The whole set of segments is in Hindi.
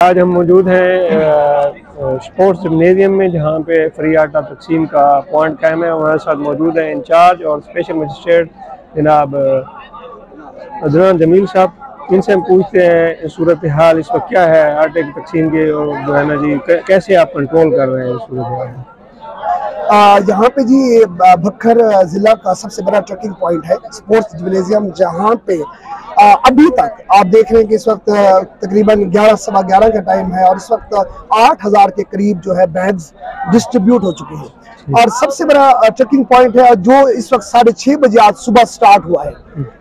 आज हम मौजूद हैं स्पोर्ट्स जिमनेजियम में, जहाँ पे फ्री आटा तकसीम का पॉइंट कायम है। हमारे साथ मौजूद हैं इंचार्ज और स्पेशल मजिस्ट्रेट जनाब अदनान जमील साहब। इनसे हम पूछते हैं सूरत हाल इस वक्त क्या है आटे की तकसीम के और जो है ना जी कैसे आप कंट्रोल कर रहे हैं सूरत हाल यहाँ पे जी भक्खर ज़िला का सबसे बड़ा ट्रैकिंग पॉइंट है, स्पोर्ट्स जिमनेजियम, जहाँ पे अभी तक आप देख रहे हैं कि इस वक्त तकरीबन ग्यारह, सवा ग्यारह का टाइम है और इस वक्त आठ हज़ार के करीब जो है बैग्स डिस्ट्रीब्यूट हो चुके हैं। और सबसे बड़ा चेकिंग पॉइंट है, जो इस वक्त साढ़े छह बजे आज सुबह स्टार्ट हुआ है।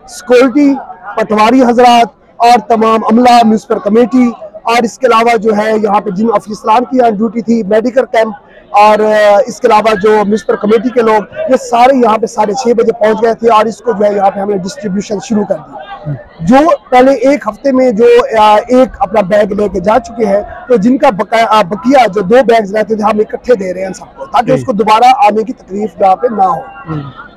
सिक्योरिटी पटवारी हजरात और तमाम अमला म्यूनसिपल कमेटी और इसके अलावा जो है यहाँ पे जिन अफसरान की ड्यूटी थी मेडिकल कैंप और इसके अलावा जो म्यूनसिपल कमेटी के लोग ये सारे यहाँ पे साढ़े छः बजे पहुँच गए थे और इसको जो है यहाँ पे हमने डिस्ट्रीब्यूशन शुरू कर दी जो पहले एक हफ़्ते में जो एक अपना बैग लेके जा चुके हैं तो जिनका बकाया बकिया जो दो बैग रहते थे हम इकट्ठे दे रहे हैं सबको ताकि उसको दोबारा आने की तकलीफ़ यहाँ पे ना हो।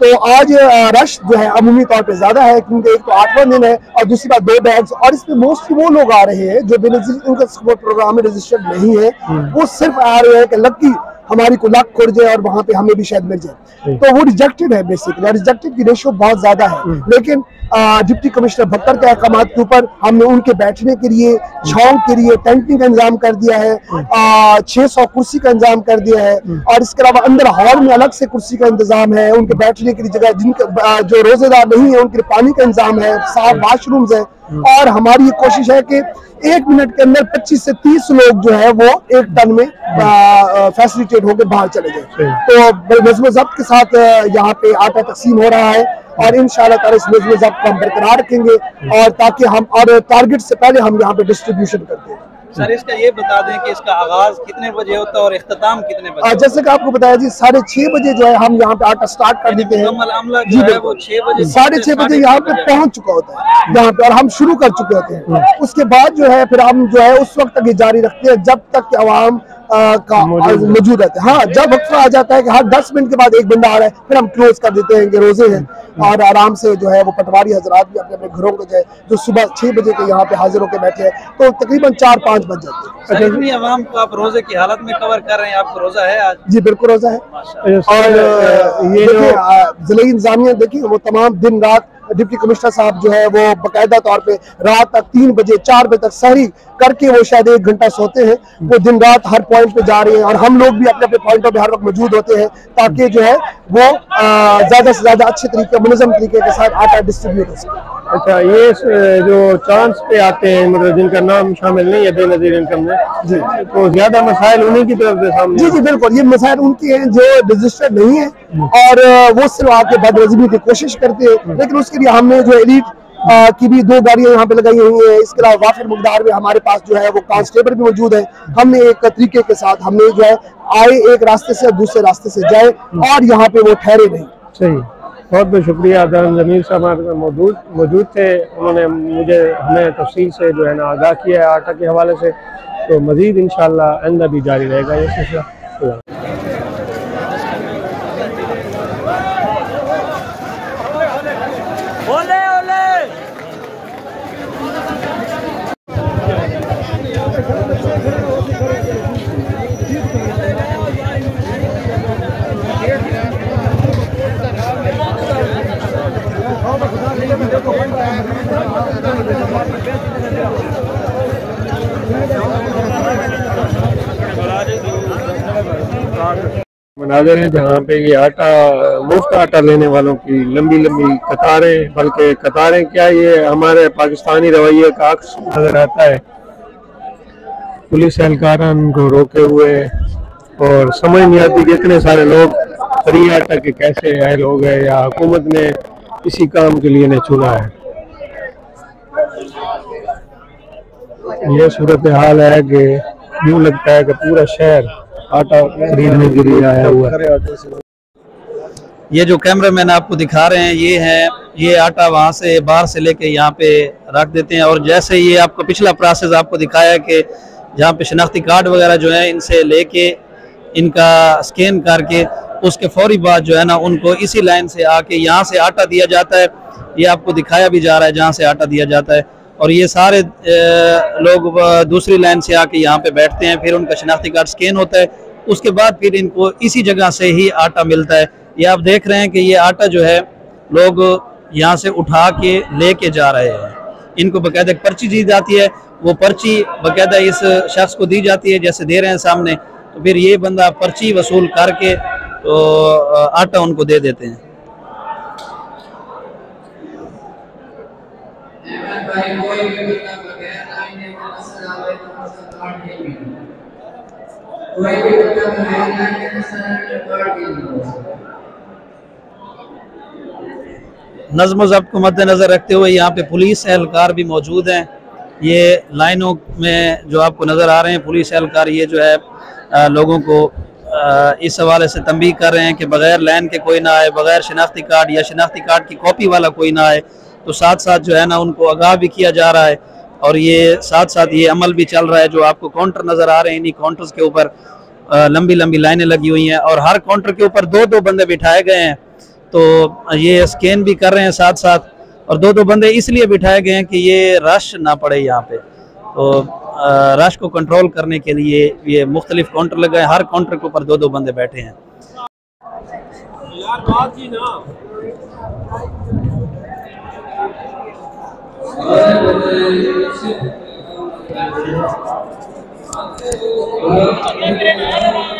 तो आज रश जो है अमूमी तौर पे ज़्यादा है क्योंकि एक तो आठवां दिन है और दूसरी बात दो बैग्स और इसमें मोस्टली वो लोग आ रहे हैं जो बेनिफिट प्रोग्राम में रजिस्टर्ड नहीं है। वो सिर्फ़ आ रहे हैं कि लक्की हमारी को लक खुड़ जाए और वहाँ पे हमें भी शायद मिल जाए। तो वो रिजेक्टेड है बेसिकली रिजेक्टेड की रेशियो बहुत ज़्यादा है। हम्म। लेकिन डिप्टी कमिश्नर भक्कर के अहकाम के ऊपर हमने उनके बैठने के लिए छौक के लिए टेंटिंग का इंतज़ाम कर दिया है। छह सौ कुर्सी का इंतज़ाम कर दिया है। और इसके अलावा अंदर हॉल में अलग से कुर्सी का इंतज़ाम है उनके बैठने के लिए जगह जिनके जो रोजेदार नहीं है उनके लिए पानी का इंतज़ाम है साफ़ वाशरूम्स है और हमारी ये कोशिश है कि एक मिनट के अंदर 25 से 30 लोग जो है वो एक टन में फैसिलिटेट होकर बाहर चले गए तो नजम जब्त के साथ यहाँ पे आटा तकसीम हो रहा है और इन इस को हम बरकरार रखेंगे और ताकि हम और टारगेट से पहले हम यहाँ पे डिस्ट्रीब्यूशन कर हैं सर इसका ये बता दें कि इसका आगाज़ कितने बजे होता है और अख्ताम कितने बजे जैसे कि आपको बताया जी साढ़े छह बजे जो है हम यहाँ पे आटा स्टार्ट कर देते हैं। जी वो बजे साढ़े छह बजे यहाँ पे पहुँच चुका होता है यहाँ पे और हम शुरू कर चुके होते हैं। हम्म। उसके बाद जो है फिर हम जो है उस वक्त तक ये जारी रखते हैं जब तक आवाम मौजूद रहते हैं। हाँ। जब वक्त आ जाता है कि हर दस मिनट के बाद एक बंदा आ रहा है फिर हम क्लोज कर देते हैं कि रोज़े हैं। और आराम से जो है वो पटवारी हजरात भी अपने अपने घरों को जो जो सुबह छह बजे के यहाँ पे हाजिर होकर बैठे हैं तो तकरीबन चार पाँच बज जाते हैं। आवाम को आप रोज़े की हालत में कवर कर रहे हैं आपको रोजा है आज? जी बिल्कुल रोजा है। और ये ज़िले इंतजामिया देखिए वो तमाम दिन रात डिप्टी कमिश्नर साहब जो है वो बाकायदा तौर पे रात तक तीन बजे, चार बजे तक सहरी करके वो शायद एक घंटा सोते हैं। वो दिन रात हर पॉइंट पे जा रहे हैं और हम लोग भी अपने अपने पॉइंटों पे हर वक्त मौजूद होते हैं ताकि जो है वो ज़्यादा से ज़्यादा अच्छे तरीके, मुनजम तरीके के साथ आटा डिस्ट्रीब्यूट हो सके। अच्छा ये जो चांस पे आते हैं मतलब जिनका नाम शामिल नहीं है बेनजीर इनकम में जी। तो ज़्यादा मसाइल उन्हीं की तरफ़ से सामने जी जी बिल्कुल ये मसाइल उनके हैं जो रजिस्टर्ड नहीं है और वो सिर्फ़ आपके बदरजमी की कोशिश करते हैं लेकिन उसके लिए हमने जो एलिट आ, की भी दो गाड़ियाँ यहाँ पे लगाई हुई है इसके अलावा वाफिर मुकदार में हमारे पास जो है वो कांस्टेबल भी मौजूद है। हमने एक तरीके के साथ हमने जो है आए एक रास्ते से दूसरे रास्ते से जाए और यहाँ पे वो ठहरे नहीं। सही। बहुत बहुत शुक्रिया जमीर साहब हमारे मौजूद मौजूद थे। उन्होंने मुझे हमें तफसील से जो है ना आगाह किया है आटा के हवाले से। तो मज़ीद इन आइंदा भी जारी रहेगा, ये सिलसिला। मनाजर है जहाँ पे ये आटा, मुफ़्त आटा लेने वालों की लंबी लंबी कतारें, बल्कि कतारें क्या ये हमारे पाकिस्तानी रवैये का अक्स नज़र आता है। पुलिस एहलकार को रोके हुए और समझ नहीं आती कि इतने सारे लोग, फ्री आटा के कैसे अहल हो गए या हुकूमत ने इसी काम के लिए ने चुना है। ये सूरत हाल है कि यूँ लगता है कि पूरा शहर आटा खरीदने के लिए आया हुआ है। ये जो कैमरा मैन आपको दिखा रहे हैं, ये है, ये आटा वहाँ से, बाहर से लेके यहाँ पे रख देते हैं। और जैसे ये आपको पिछला प्रोसेस आपको दिखाया कि जहाँ पे शनाख्ती कार्ड वगैरह जो है, इनसे लेके, इनका स्कैन करके उसके फौरी बाद जो है ना उनको इसी लाइन से आके यहाँ से आटा दिया जाता है। ये आपको दिखाया भी जा रहा है जहाँ से आटा दिया जाता है। और ये सारे लोग दूसरी लाइन से आके यहाँ पे बैठते हैं, फिर उनका शनाख्ती कार्ड स्कैन होता है। उसके बाद फिर इनको इसी जगह से ही आटा मिलता है। ये आप देख रहे हैं कि ये आटा जो है लोग यहाँ से उठा के लेके जा रहे हैं। इनको बाकायदा पर्ची दी जाती है। वो पर्ची बाकायदा इस शख्स को दी जाती है, जैसे दे रहे हैं सामने। तो फिर ये बंदा पर्ची वसूल करके तो आटा उनको दे देते हैं। नज्म ज़ब्त को मद्देनज़र रखते हुए यहाँ पे पुलिस एहलकार भी मौजूद हैं। ये लाइनों में जो आपको नज़र आ रहे हैं, पुलिस एहलकार, ये जो है लोगों को इस हवाले से तंबी कर रहे हैं कि बगैर लाइन के कोई ना आए, बगैर शनाख्ती कार्ड या शनाख्ती कार्ड की कॉपी वाला कोई ना आए तो साथ साथ जो है ना उनको आगाह भी किया जा रहा है और ये साथ साथ ये अमल भी चल रहा है जो आपको काउंटर नज़र आ रहे हैं, इन्हीं काउंटर्स के ऊपर लंबी लंबी लाइनें लगी हुई हैं और हर काउंटर के ऊपर दो दो बंदे बिठाए गए हैं तो ये स्कैन भी कर रहे हैं साथ साथ और दो दो बंदे इसलिए बिठाए गए हैं कि ये रश ना पड़े यहाँ पे तो रश को कंट्रोल करने के लिए ये मुख्तलिफ़ काउंटर लगाए, हर काउंटर के ऊपर दो दो बंदे बैठे हैं। और